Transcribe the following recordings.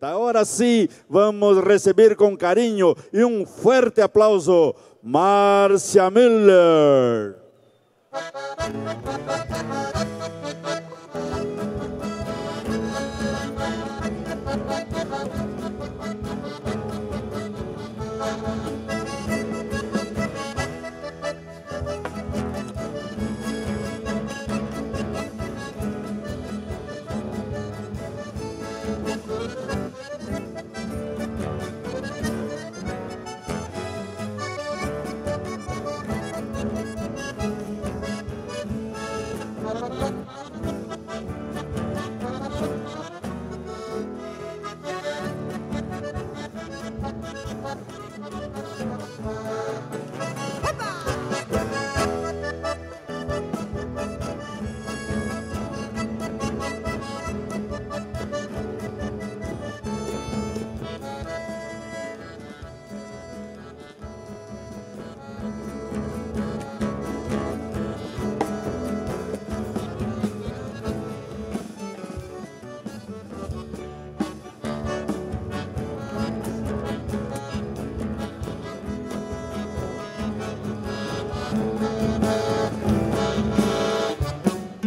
Ahora sí, vamos a recibir con cariño y un fuerte aplauso Marcia Miller.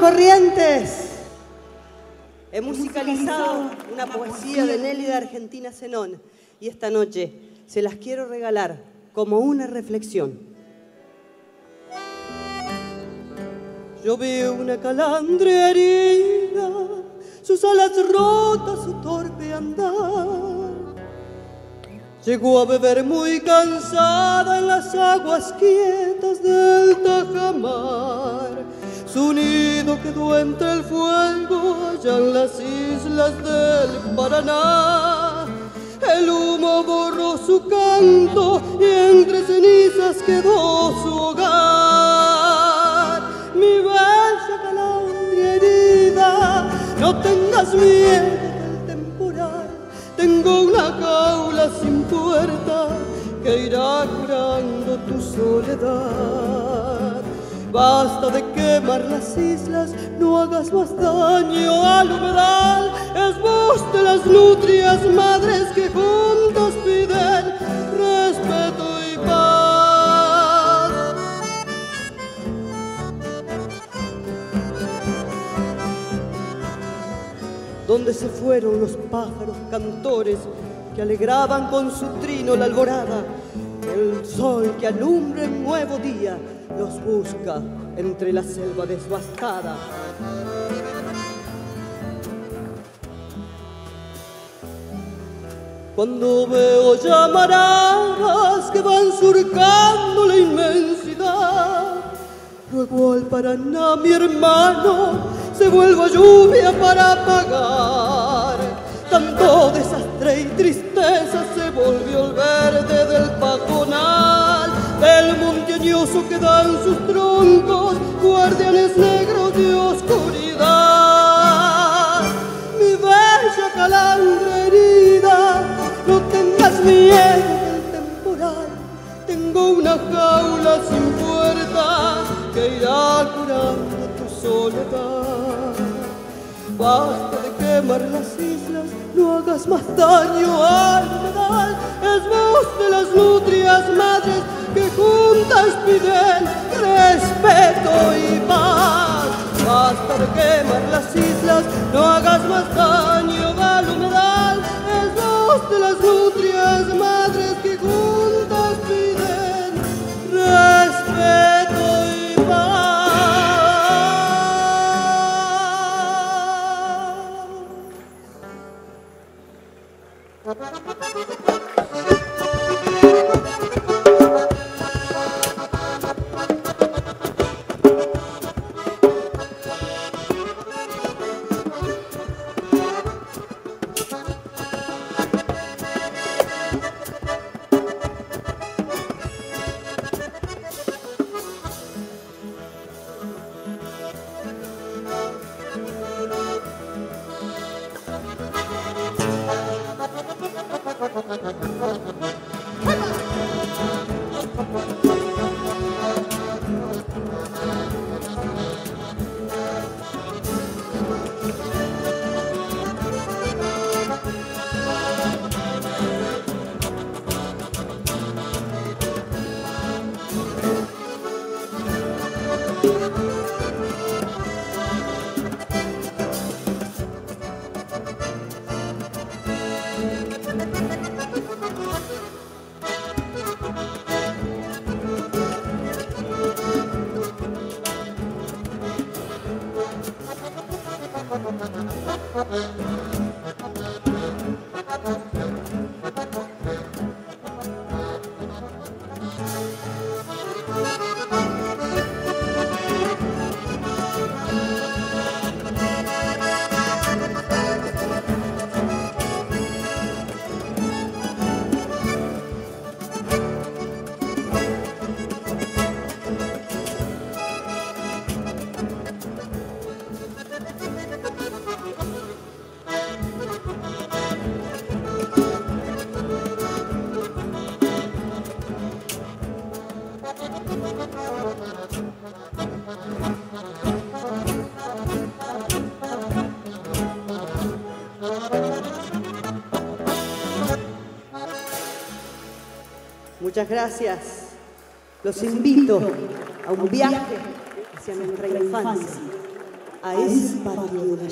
Corrientes. He musicalizado una poesía de Nelly de Argentina Zenón y esta noche se las quiero regalar como una reflexión. Yo vi una calandria herida, sus alas rotas, su torpe andar. Llegó a beber muy cansada en las aguas quietas del Tajamar. Su nido quedó entre el fuego allá en las islas del Paraná. El humo borró su canto y entre cenizas quedó su hogar. Mi bella calandria herida, no tengas miedo del temporal. Tengo una jaula sin puerta que irá curando tu soledad. Basta de quemar las islas, no hagas más daño al humedal. Es voz de las nutrias madres que juntos piden respeto y paz. ¿Dónde se fueron los pájaros cantores que alegraban con su trino la alborada? El sol que alumbra el nuevo día los busca entre la selva desbastada. Cuando veo llamaradas que van surcando la inmensidad, ruego al Paraná, mi hermano, se vuelva lluvia para apagar. Tanto desastre y tristeza se volvió el verde del pajonal, del montañoso que dan sus troncos, guardianes negros de oscuridad. Mi bella calandra herida, no tengas miedo del temporal, tengo una jaula sin puerta que irá curando tu soledad. Basta quemar las islas, no hagas más daño al humedal. Es voz de las nutrias madres que juntas piden respeto y paz. Basta de quemar las islas, no hagas más daño al humedal. Es voz de las nutrias Thank you. Muchas gracias. Los invito a un viaje hacia nuestra infancia, a ese patio de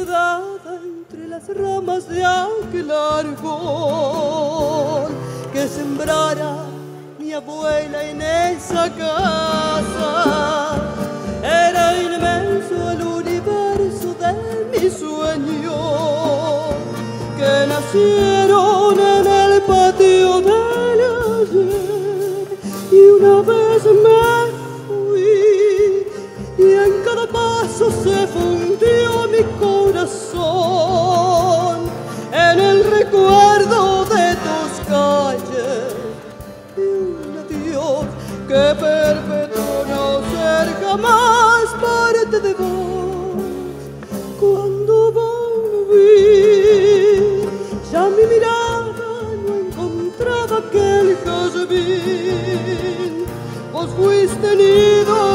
enredada entre las ramas de aquel árbol que sembrara mi abuela en esa casa. Era inmenso el universo de mi sueño que nacieron en el patio del ayer y una vez me fui y en cada paso se fundió ser jamás parte de vos cuando volví. Ya mi mirada no encontraba aquel jazmín. Vos fuiste nido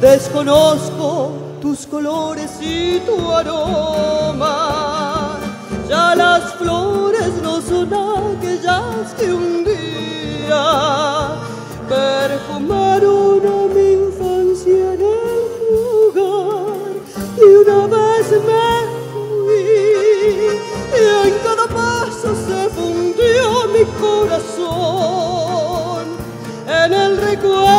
Desconozco tus colores y tu aroma. Ya las flores no son aquellas que un día perfumaron a mi infancia en el lugar. Y una vez me fui y en cada paso se fundió mi corazón en el recuerdo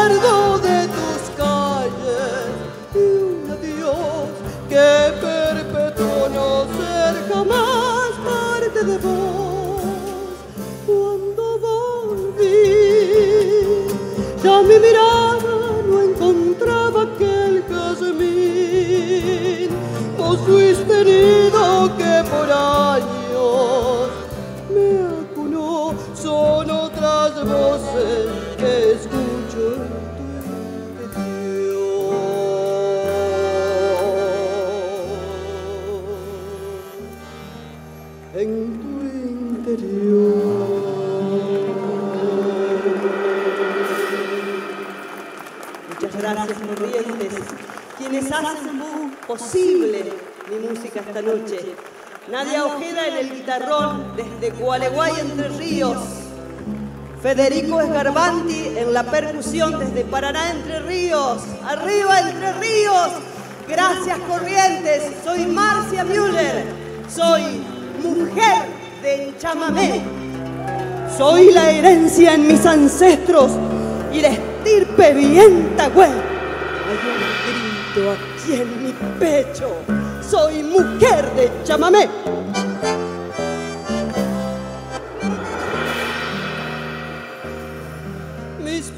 que escucho en tu interior. En tu interior. Muchas gracias, Corrientes, quienes hacen posible mi música esta noche. Nadia Ojeda en el guitarrón desde Gualeguay, Entre Ríos. Federico Esgarbanti en la percusión desde Paraná, Entre Ríos. ¡Arriba, Entre Ríos! Gracias, Corrientes. Soy Marcia Müller. Soy mujer del chamamé. Soy la herencia en mis ancestros y la estirpe vienta, güey. Hay un grito aquí en mi pecho. Soy mujer de chamamé.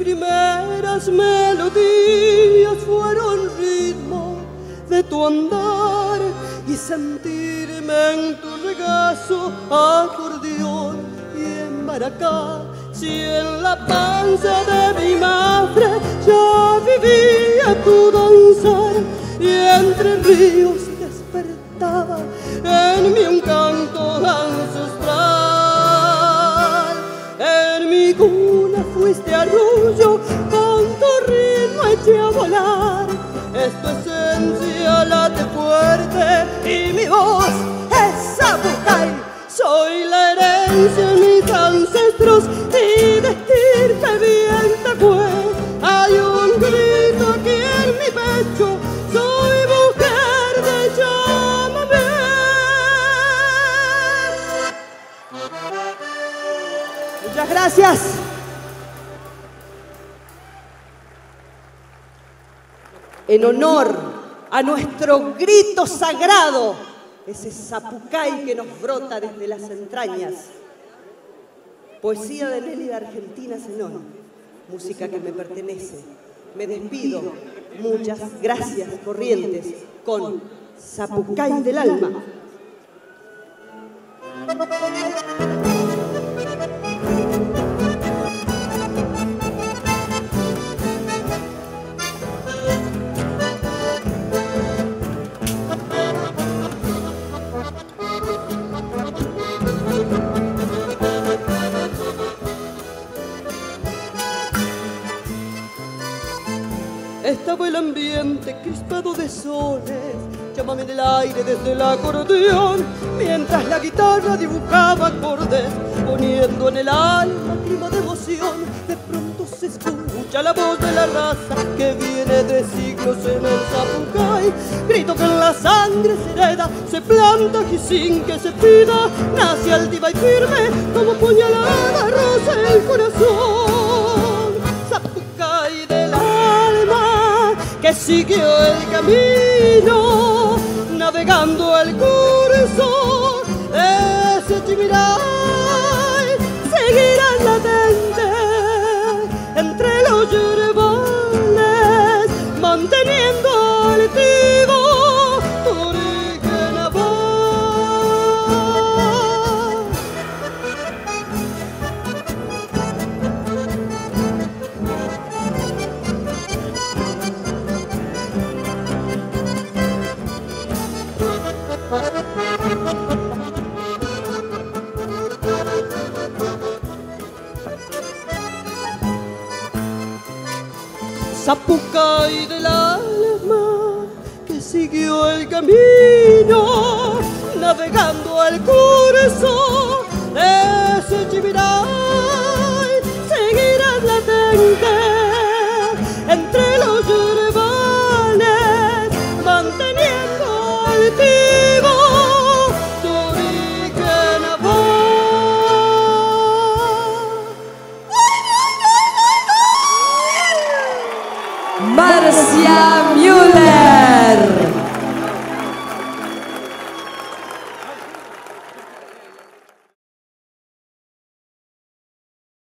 Primeras melodías fueron ritmo de tu andar y sentirme en tu regazo acordeón y en maracá. Si en la panza de mi madre ya vivía tu danzar y entre ríos despertaba en mí un canto ancestral. En mi cuna fuiste con tu eché a volar. Es tu esencia late fuerte y mi voz es Zapucay. Soy la herencia de mis ancestros y de estirpe bien te fue. Hay un grito aquí en mi pecho, soy mujer de llámame. Muchas gracias. En honor a nuestro grito sagrado, ese zapucay que nos brota desde las entrañas. Poesía de de Argentina Zenón, música que me pertenece. Me despido. Muchas gracias, Corrientes, con Zapucay del Alma. El ambiente crispado de soles, llámame en el aire desde el acordeón, mientras la guitarra dibujaba acordes, poniendo en el alma clima de emoción. De pronto se escucha la voz de la raza que viene de siglos en el Zapucay. Grito que en la sangre se hereda, se planta y sin que se pida, nace altiva y firme como puñalada rosa el corazón. Que siguió el camino, navegando el curso de ese Chimiray, seguirá Zapucay del alma que siguió el camino, navegando el curso de Chimiray,